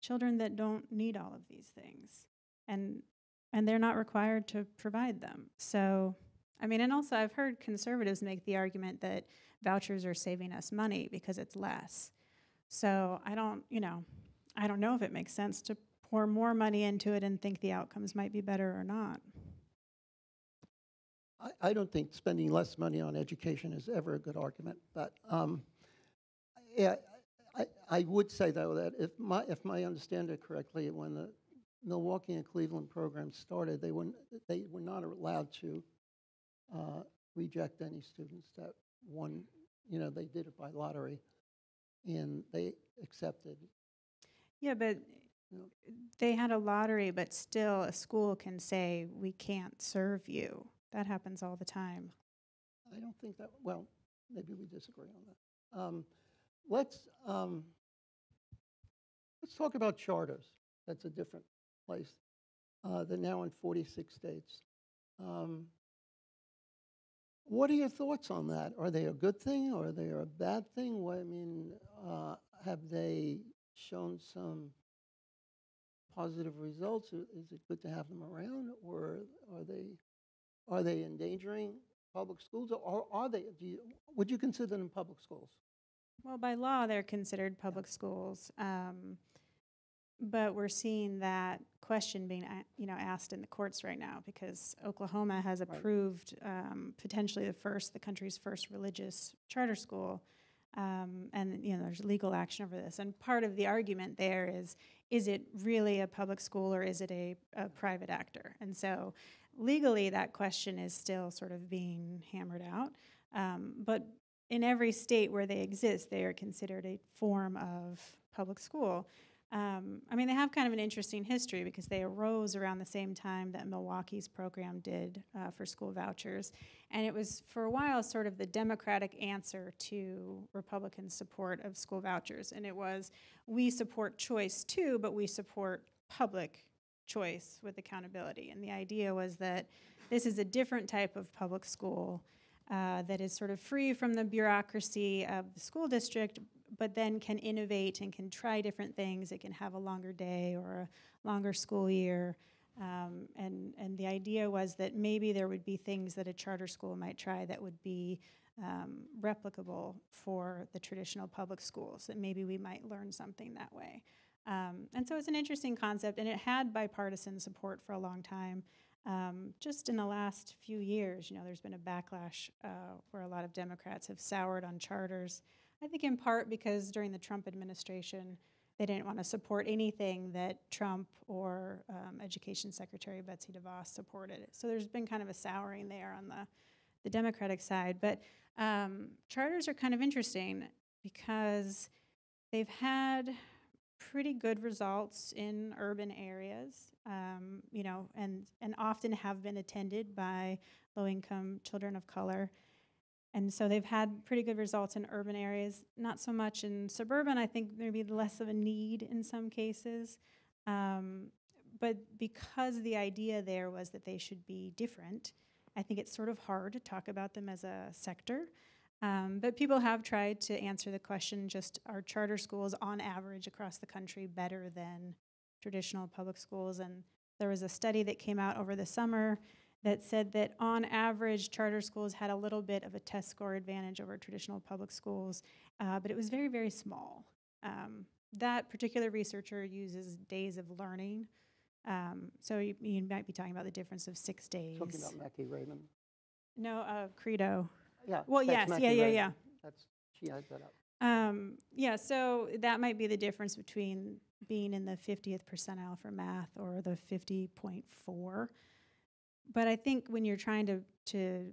children that don't need all of these things. And and they're not required to provide them. So, I mean, and also I've heard conservatives make the argument that vouchers are saving us money because it's less. So, I don't, you know, I don't know if it makes sense to pour more money into it and think the outcomes might be better or not. I, I don't think spending less money on education is ever a good argument, but um, yeah, I, I would say though that if my if my understand it correctly, when the Milwaukee and Cleveland programs started, they were they were not allowed to uh, reject any students that won. You know, they did it by lottery, and they accepted. Yeah, but Yeah. they had a lottery, but still a school can say, we can't serve you. That happens all the time. I don't think that. Well, maybe we disagree on that. Um, let's um, let's talk about charters. That's a different place. Uh, they're now in 46 states. Um, what are your thoughts on that? Are they a good thing or are they a bad thing? What, I mean, uh, have they shown some positive results? Is it good to have them around, or are they are they endangering public schools, or are they? Do you, would you consider them public schools? Well, by law, they're considered public schools. Um, but we're seeing that question being, you know, asked in the courts right now because Oklahoma has approved um, potentially the first, the country's first religious charter school. Um, and, you know, there's legal action over this. And part of the argument there is, is it really a public school or is it a, a private actor? And so legally, that question is still sort of being hammered out. Um, but in every state where they exist, they are considered a form of public school. Um, I mean, they have kind of an interesting history because they arose around the same time that Milwaukee's program did uh, for school vouchers. And it was, for a while, sort of the Democratic answer to Republican support of school vouchers. And it was, we support choice too, but we support public choice with accountability. And the idea was that this is a different type of public school uh, that is sort of free from the bureaucracy of the school district, but then can innovate and can try different things. It can have a longer day or a longer school year. Um, and, and the idea was that maybe there would be things that a charter school might try that would be um, replicable for the traditional public schools, that maybe we might learn something that way. Um, and so it's an interesting concept, and it had bipartisan support for a long time. Um, just in the last few years, you know, there's been a backlash uh, where a lot of Democrats have soured on charters. I think in part because during the Trump administration, they didn't want to support anything that Trump or um, Education Secretary Betsy DeVos supported. So there's been kind of a souring there on the, the Democratic side. But um, charters are kind of interesting because they've had pretty good results in urban areas, um, you know, and, and often have been attended by low income children of color. And so they've had pretty good results in urban areas, not so much in suburban. I think maybe less of a need in some cases. Um, but because the idea there was that they should be different, I think it's sort of hard to talk about them as a sector. Um, but people have tried to answer the question just are charter schools on average across the country better than traditional public schools? And there was a study that came out over the summer that said that on average, charter schools had a little bit of a test score advantage over traditional public schools, uh, but it was very, very small. Um, that particular researcher uses days of learning. Um, so you, you might be talking about the difference of six days. Talking about Macke Raymond. no, uh, Credo. Yeah. Well, yes, Macke yeah, yeah, Raymond. yeah. That's, she has that up. Um, yeah, so that might be the difference between being in the 50th percentile for math or the 50.4. But I think when you're trying to, to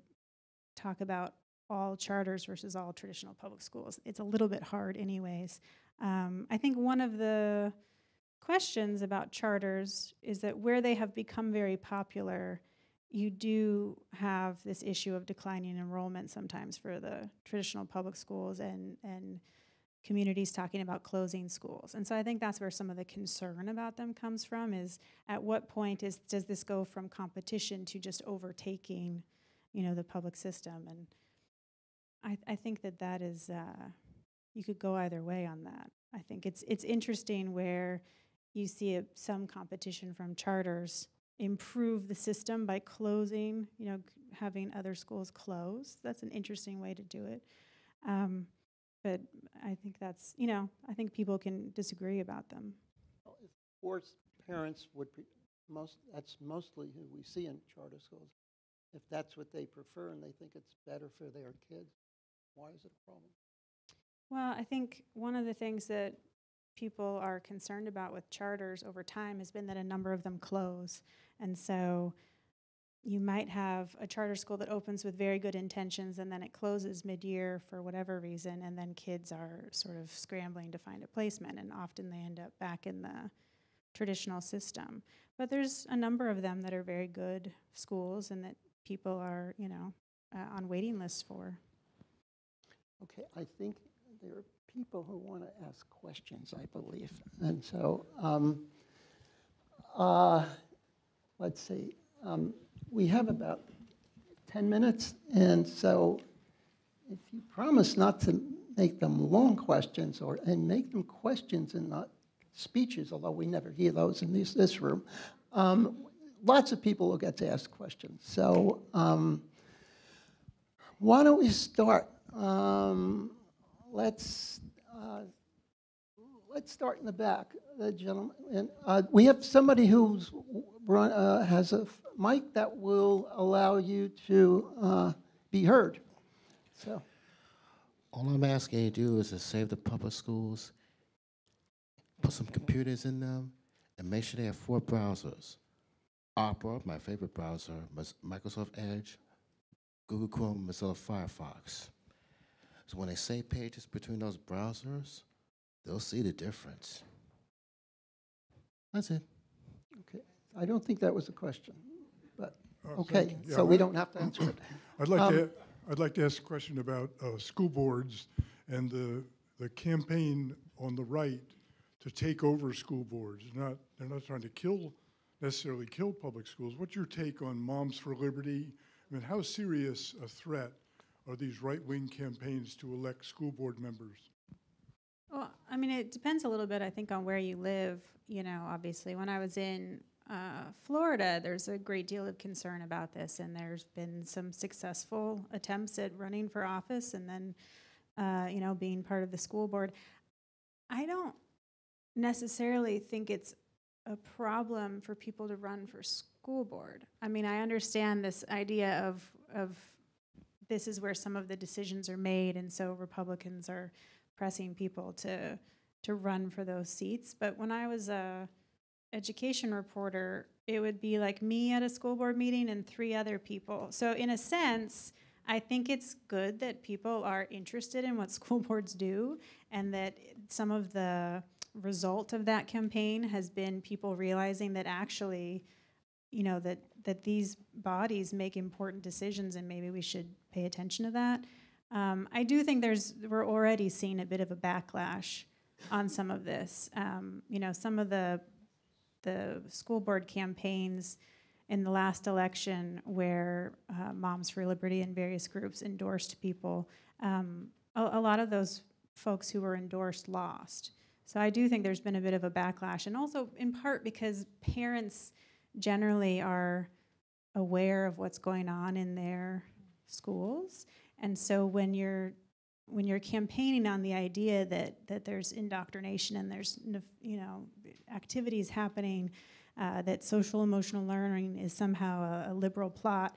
talk about all charters versus all traditional public schools, it's a little bit hard, anyways. Um, I think one of the questions about charters is that where they have become very popular, you do have this issue of declining enrollment sometimes for the traditional public schools and, and communities talking about closing schools. And so I think that's where some of the concern about them comes from is at what point is does this go from competition to just overtaking, you know, the public system? And I, I think that that is uh, you could go either way on that. I think it's it's interesting where you see a, some competition from charters improve the system by closing, you know, having other schools close. That's an interesting way to do it. Um, but I think that's, you know, I think people can disagree about them. Well, If parents would, pre- most, that's mostly who we see in charter schools. If that's what they prefer and they think it's better for their kids, why is it a problem? Well, I think one of the things that people are concerned about with charters over time has been that a number of them close. And so you might have a charter school that opens with very good intentions and then it closes mid year for whatever reason, and then kids are sort of scrambling to find a placement, and often they end up back in the traditional system. But there's a number of them that are very good schools and that people are, you know, uh, on waiting lists for. Okay, I think there are people who want to ask questions, I believe. And so, um, uh, let's see, um, we have about 10 minutes, and so if you promise not to make them long questions, or, and make them questions and not speeches, although we never hear those in this, this room, um, lots of people will get to ask questions. So, um, why don't we start? Um, let's uh, let's start in the back. The gentleman, and uh, we have somebody who's run, uh, has a mic that will allow you to uh, be heard. So, All I'm asking you to do is to save the public schools, put some computers in them, and make sure they have four browsers. Opera, my favorite browser, Microsoft Edge, Google Chrome, Mozilla Firefox. So when they save pages between those browsers, they'll see the difference. That's it. okay, I don't think that was a question, but, Uh, okay. Yeah, so we I- don't have to answer it. I'd like Um, to, I'd like to ask a question about uh, school boards and the, the campaign on the right to take over school boards. Not, they're not trying to kill, necessarily kill public schools. What's your take on Moms for Liberty? I mean, how serious a threat are these right-wing campaigns to elect school board members? Well, I mean, it depends a little bit, I think, on where you live. You know, obviously, when I was in uh, Florida, there's a great deal of concern about this, and there's been some successful attempts at running for office and then, uh, you know, being part of the school board. I don't necessarily think it's a problem for people to run for school board. I mean, I understand this idea of of this is where some of the decisions are made, and so Republicans are pressing people to to run for those seats. But when I was a education reporter, it would be like me at a school board meeting and three other people. So in a sense, I think it's good that people are interested in what school boards do and that some of the result of that campaign has been people realizing that actually you know that that these bodies make important decisions and maybe we should pay attention to that um, I do think there's we're already seeing a bit of a backlash on some of this. Um, you know, some of the the school board campaigns in the last election where uh, Moms for Liberty and various groups endorsed people. Um, a, a lot of those folks who were endorsed lost. So I do think there's been a bit of a backlash, and also in part because parents generally are aware of what's going on in their schools and so when you're when you're campaigning on the idea that that there's indoctrination and there's you know activities happening uh, that social emotional learning is somehow a, a liberal plot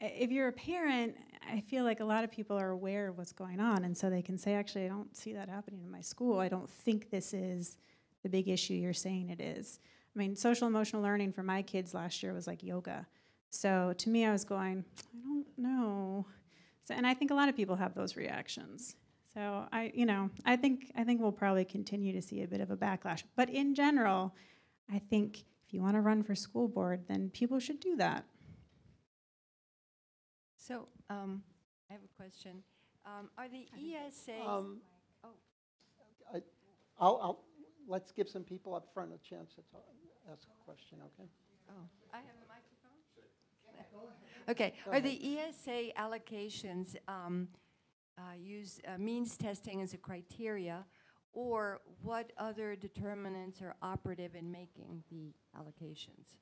if you're a parent i feel like a lot of people are aware of what's going on. And so they can say actually i don't see that happening in my school. I don't think this is the big issue you're saying it is. I mean social emotional learning for my kids last year was like yoga. So to me i was going i don't know so, and I think a lot of people have those reactions. So I, you know, I think I think we'll probably continue to see a bit of a backlash. But in general, I think if you want to run for school board, then people should do that. So, um, I have a question. Um, are the ESA, Um, Oh. I- I'll, I'll, let's give some people up front a chance to talk- ask a question, okay? oh, I have a microphone? Okay, are the ESA allocations, um, uh, use, uh, means testing as a criteria? Or what other determinants are operative in making the allocations?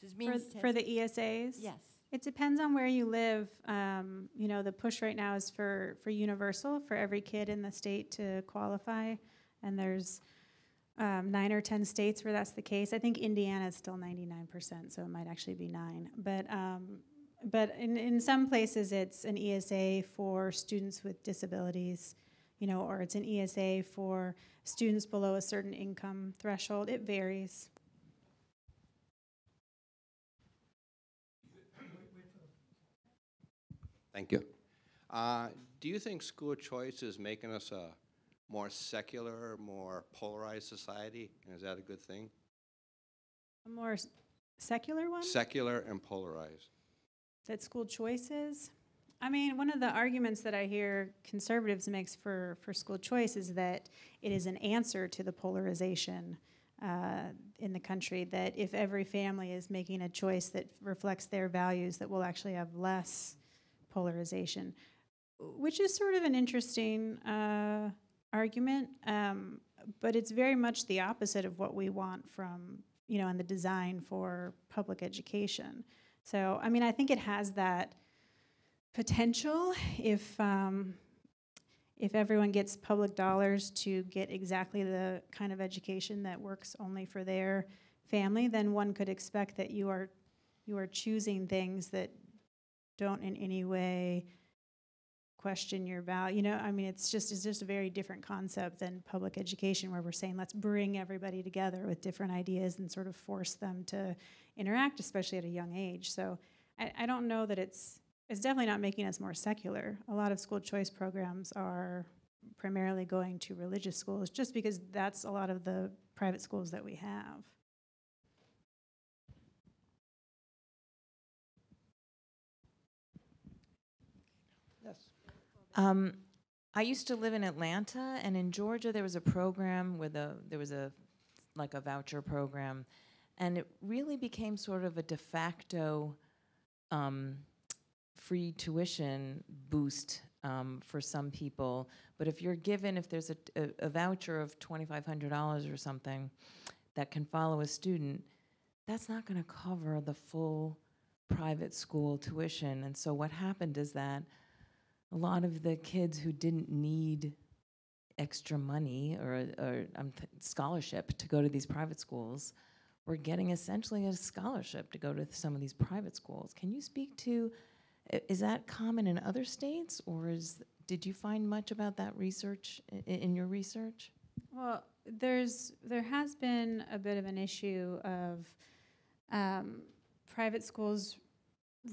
Does For, means for the ESAs? Yes. It depends on where you live. Um, you know, the push right now is for, for universal, for every kid in the state to qualify. And there's um, nine or 10 states where that's the case. I think Indiana is still 99%, so it might actually be nine. But, um, but in, in some places, it's an ESA for students with disabilities, you know, or it's an ESA for students below a certain income threshold. It varies. Thank you. Uh, Do you think school choice is making us a more secular, more polarized society? And is that a good thing? A more secular one? Secular and polarized. that school choices. I mean, one of the arguments that I hear conservatives makes for, for school choice is that it is an answer to the polarization uh, in the country. That if every family is making a choice that reflects their values, that we'll actually have less polarization, which is sort of an interesting uh, argument. Um, but it's very much the opposite of what we want from you know, in the design for public education. So, I mean, I think it has that potential if um, if everyone gets public dollars to get exactly the kind of education that works only for their family, then one could expect that you are you are choosing things that don't in any way question your value. You know, I mean, it's just it's just a very different concept than public education, where we're saying let's bring everybody together with different ideas and sort of force them to interact, especially at a young age. So I, I don't know that it's it's definitely not making us more secular. A lot of school choice programs are primarily going to religious schools, just because that's a lot of the private schools that we have. Um, I used to live in Atlanta, and in Georgia there was a program with a there was a like a voucher program, and it really became sort of a de facto um, free tuition boost um, for some people. But if you're given if there's a, a, a voucher of twenty five hundred dollars or something that can follow a student, that's not going to cover the full private school tuition. And so what happened is that a lot of the kids who didn't need extra money or, or um, scholarship to go to these private schools were getting essentially a scholarship to go to some of these private schools. Can you speak to, is that common in other states or is, did you find much about that research in your research? Well, there's there has been a bit of an issue of um, private schools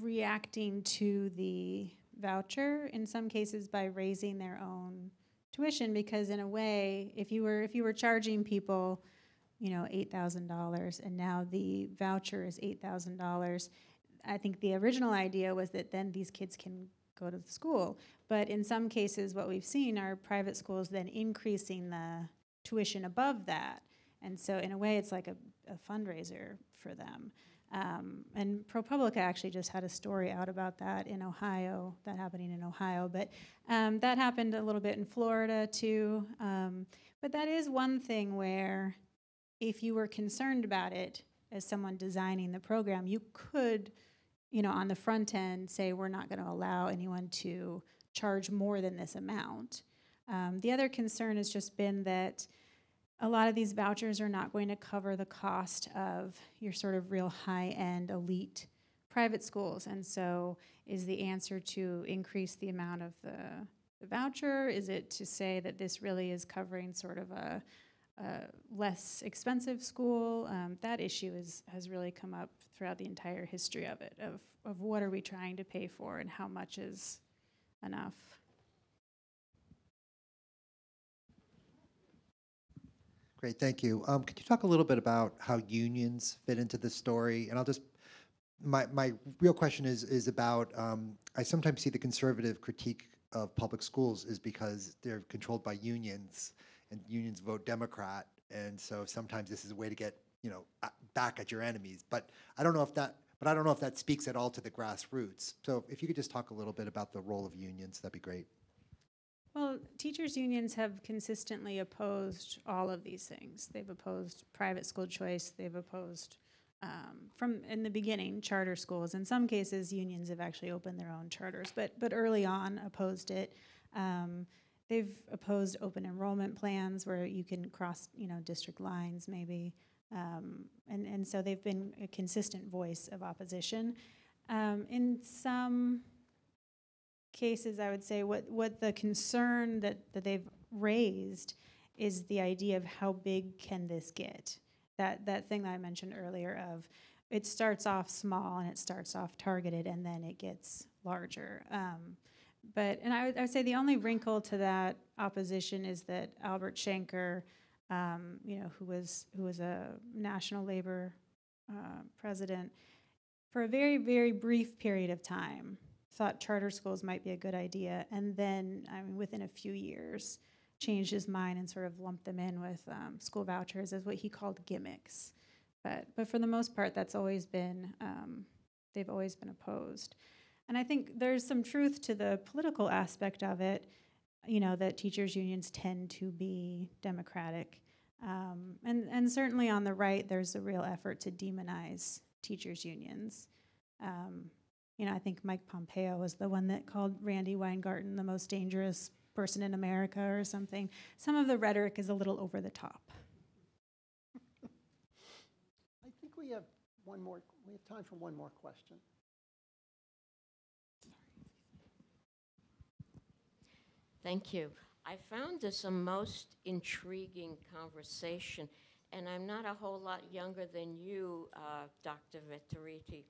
reacting to the voucher in some cases by raising their own tuition because in a way if you were if you were charging people you know $8000 and now the voucher is $8000 i think the original idea was that then these kids can go to the school. But in some cases what we've seen are private schools then increasing the tuition above that. And so in a way it's like a, a fundraiser for them um, and ProPublica actually just had a story out about that in Ohio, that happening in Ohio. But um, that happened a little bit in Florida too. Um, but that is one thing where, if you were concerned about it as someone designing the program, you could, you know, on the front end say, we're not going to allow anyone to charge more than this amount. Um, the other concern has just been that a lot of these vouchers are not going to cover the cost of your sort of real high end elite private schools. And so, is the answer to increase the amount of the, the voucher? Is it to say that this really is covering sort of a, a less expensive school? Um, that issue is, has really come up throughout the entire history of it of, of what are we trying to pay for and how much is enough. Great, thank you. Um, could you talk a little bit about how unions fit into this story? And I'll just, my, my real question is, is about, um, I sometimes see the conservative critique of public schools is because they're controlled by unions and unions vote Democrat. And so sometimes this is a way to get, you know, back at your enemies. But I don't know if that, but I don't know if that speaks at all to the grassroots. So if you could just talk a little bit about the role of unions, that'd be great. Well, teachers' unions have consistently opposed all of these things. They've opposed private school choice. They've opposed, um, from in the beginning, charter schools. In some cases, unions have actually opened their own charters, but but early on opposed it. Um, they've opposed open enrollment plans where you can cross, you know, district lines maybe, um, and and so they've been a consistent voice of opposition. Um, in some cases, I would say what, what the concern that, that they've raised is the idea of how big can this get? That, that thing that I mentioned earlier of it starts off small and it starts off targeted and then it gets larger. Um, but, and I would, I would say the only wrinkle to that opposition is that Albert Shanker, um, you know, who was, who was a national labor uh, president, for a very, very brief period of time, thought charter schools might be a good idea, and then, I mean, within a few years, changed his mind and sort of lumped them in with um, school vouchers as what he called gimmicks. But, but for the most part, that's always been, um, they've always been opposed. And I think there's some truth to the political aspect of it, you know, that teachers' unions tend to be democratic. Um, and, and certainly on the right, there's a real effort to demonize teachers' unions. Um, you know, I think Mike Pompeo was the one that called Randi Weingarten the most dangerous person in America or something. Some of the rhetoric is a little over the top. I think we have one more, we have time for one more question. Thank you. I found this a most intriguing conversation, and I'm not a whole lot younger than you, uh, Dr. Viteritti.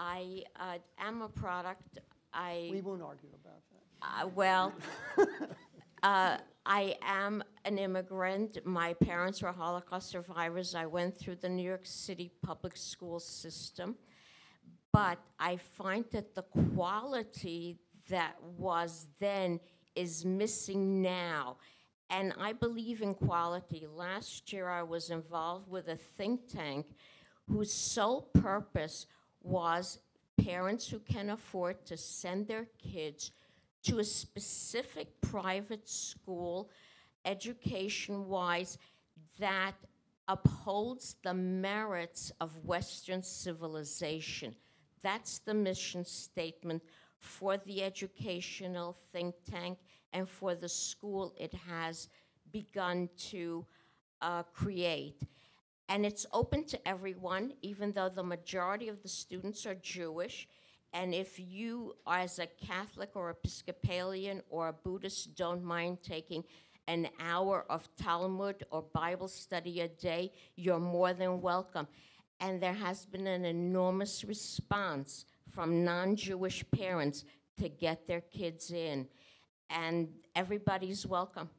I uh, am a product. I We won't argue about that. uh, well, uh, I am an immigrant. My parents were Holocaust survivors. I went through the New York City public school system. But I find that the quality that was then is missing now. And I believe in quality. Last year, I was involved with a think tank whose sole purpose was parents who can afford to send their kids to a specific private school, education wise, that upholds the merits of Western civilization. That's the mission statement for the educational think tank and for the school it has begun to uh, create. And it's open to everyone, even though the majority of the students are Jewish. And if you, as a Catholic or Episcopalian or a Buddhist, don't mind taking an hour of Talmud or Bible study a day, you're more than welcome. And there has been an enormous response from non Jewish parents to get their kids in. And everybody's welcome.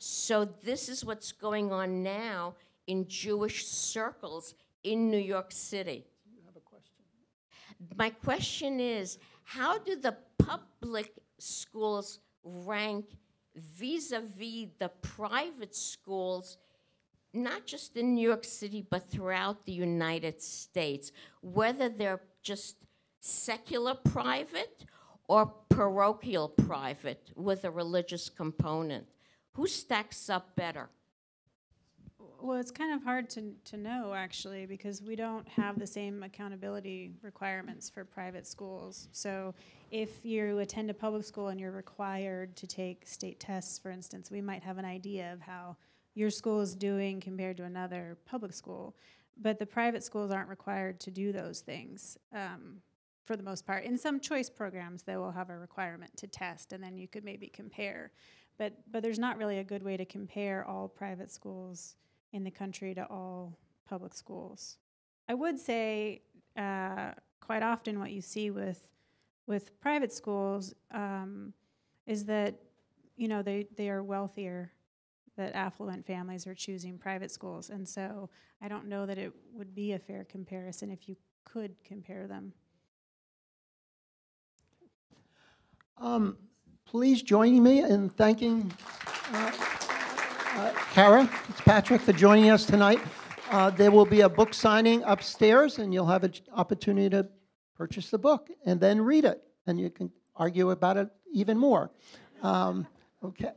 So, this is what's going on now in Jewish circles in New York City. My question is how do the public schools rank vis a vis the private schools, not just in New York City, but throughout the United States? Whether they're just secular private or parochial private with a religious component? Who stacks up better? Well, it's kind of hard to, to know actually because we don't have the same accountability requirements for private schools. So if you attend a public school and you're required to take state tests, for instance, we might have an idea of how your school is doing compared to another public school. But the private schools aren't required to do those things um, for the most part. In some choice programs, they will have a requirement to test, and then you could maybe compare. But, but there's not really a good way to compare all private schools in the country to all public schools. I would say uh, quite often what you see with with private schools um, is that you know they, they are wealthier that affluent families are choosing private schools and so i don't know that it would be a fair comparison if you could compare them Um, Please join me in thanking uh, uh, Cara Fitzpatrick for joining us tonight. Uh, There will be a book signing upstairs, and you'll have an opportunity to purchase the book and then read it, and you can argue about it even more. Um, Okay.